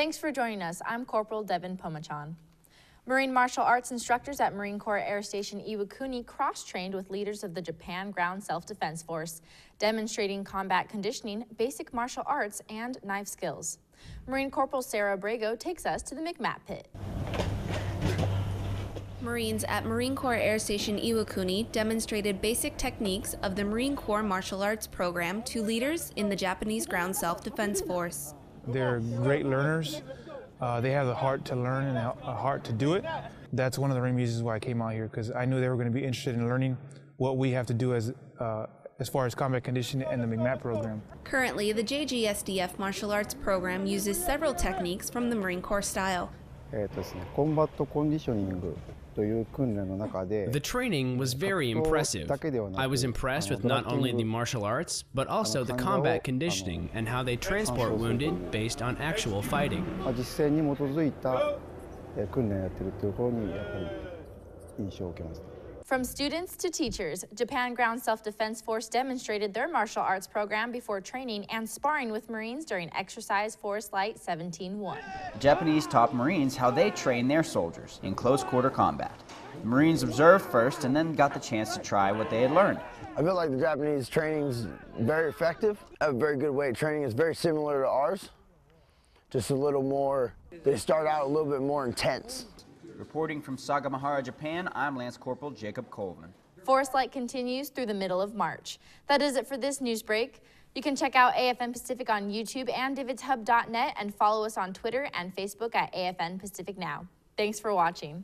Thanks for joining us. I'm Corporal Devin Pomachan. Marine martial arts instructors at Marine Corps Air Station Iwakuni cross-trained with leaders of the Japan Ground Self-Defense Force, demonstrating combat conditioning, basic martial arts, and knife skills. Marine Corporal Sarah Brago takes us to the MCMAP Pit. Marines at Marine Corps Air Station Iwakuni demonstrated basic techniques of the Marine Corps Martial Arts program to leaders in the Japanese Ground Self-Defense Force. They're great learners. Uh, they have the heart to learn and a heart to do it. That's one of the main reasons why I came out here because I knew they were going to be interested in learning what we have to do as uh, as far as combat conditioning and the MCMAP program. Currently, the JGSDF martial arts program uses several techniques from the Marine Corps style the training was very impressive. I was impressed with not only the martial arts, but also the combat conditioning and how they transport wounded based on actual fighting. From students to teachers, Japan Ground Self-Defense Force demonstrated their martial arts program before training and sparring with Marines during Exercise Forest Light 17-1. Japanese taught Marines how they train their soldiers in close quarter combat. The Marines observed first and then got the chance to try what they had learned. I feel like the Japanese training is very effective, a very good way of training. is very similar to ours, just a little more, they start out a little bit more intense. Reporting from Sagamihara, Japan, I'm Lance Corporal Jacob Colvin. Forest Light continues through the middle of March. That is it for this news break. You can check out AFN Pacific on YouTube and DVIDSHub.net and follow us on Twitter and Facebook at AFN Pacific Now. Thanks for watching.